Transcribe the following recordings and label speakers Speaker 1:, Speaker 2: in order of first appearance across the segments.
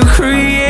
Speaker 1: to create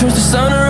Speaker 1: towards the sunrise